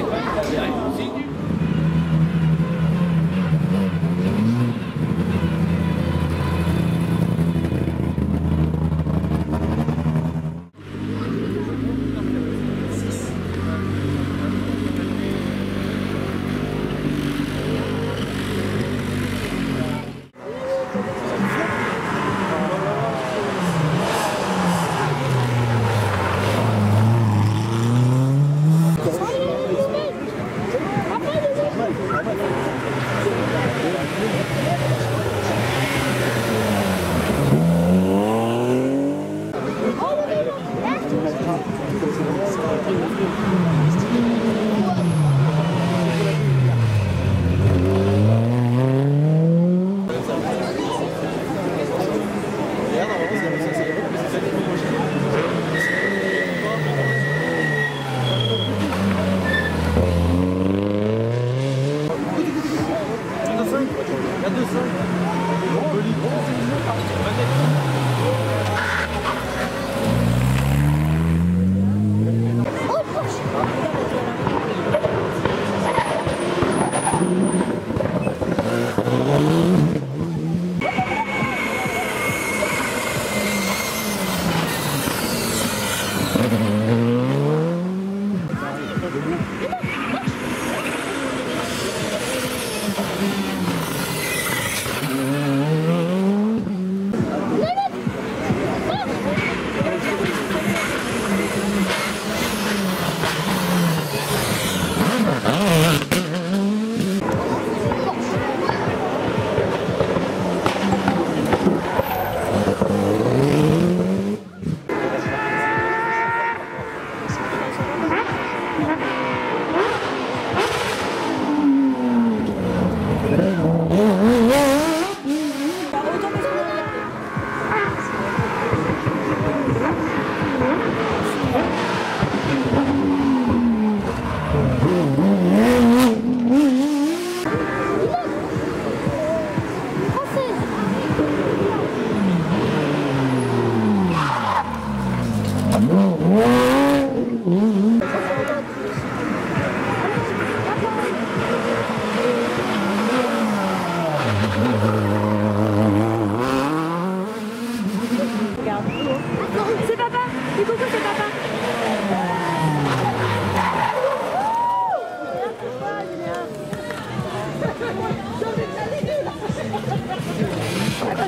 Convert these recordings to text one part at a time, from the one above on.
C'est papa すいません。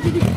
যদি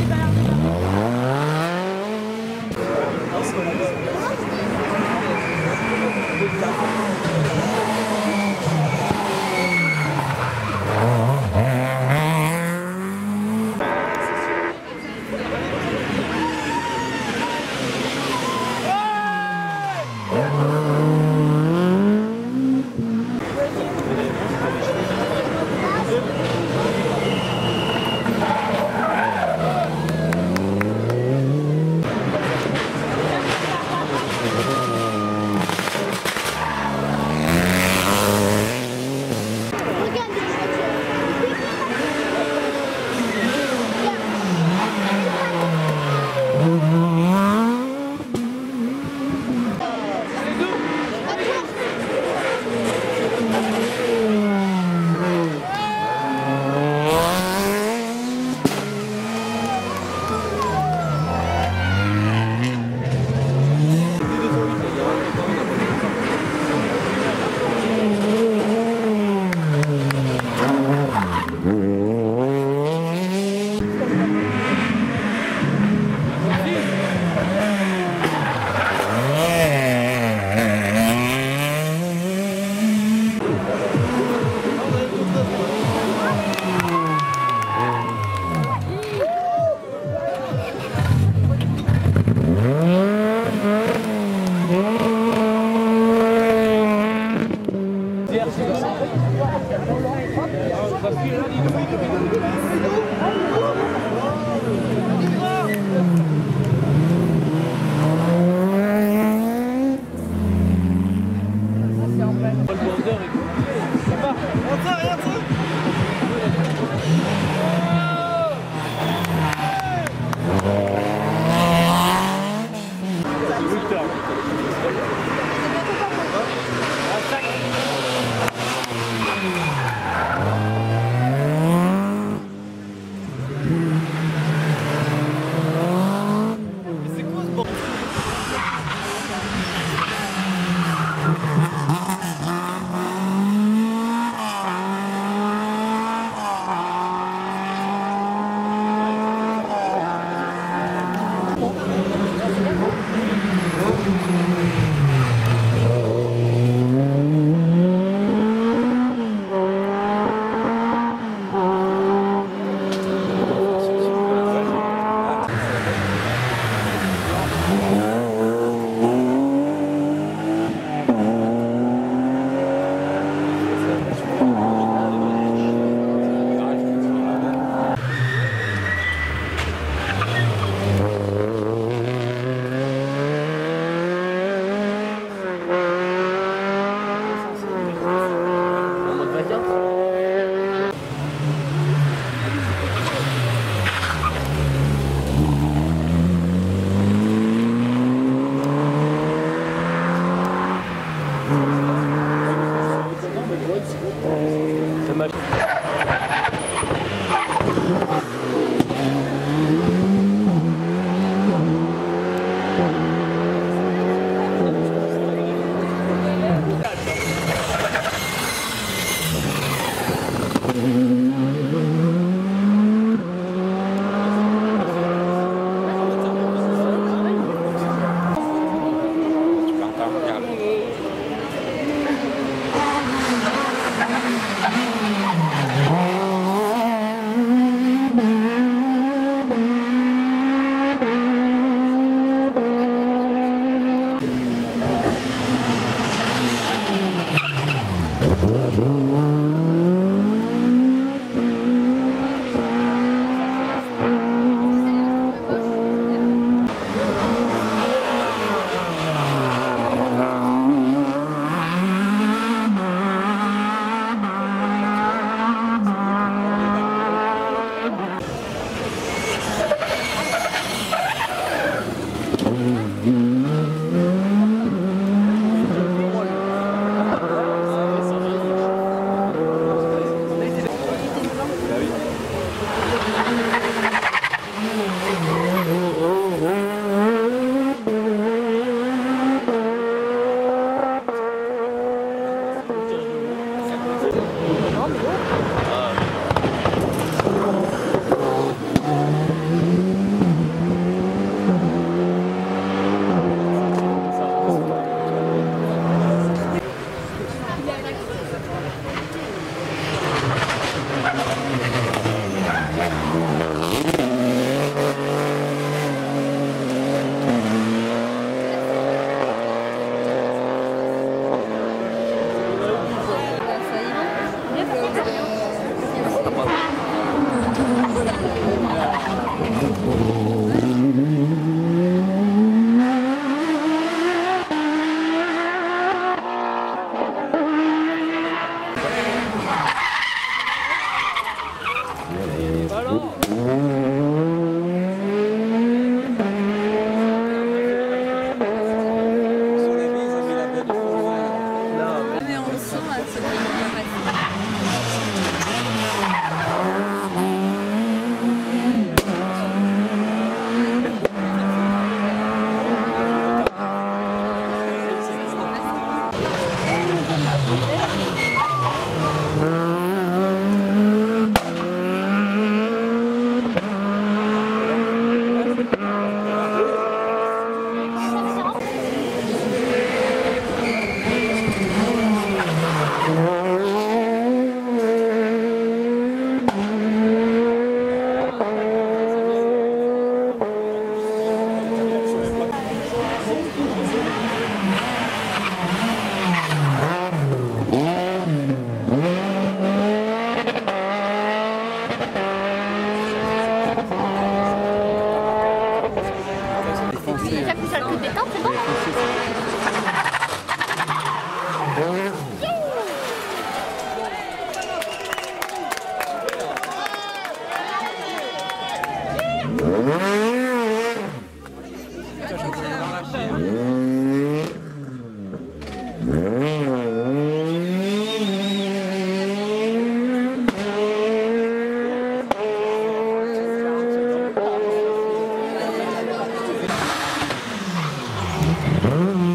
Mm-hmm.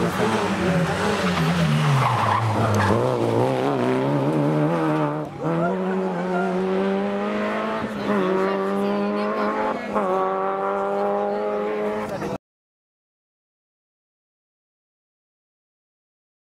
ます。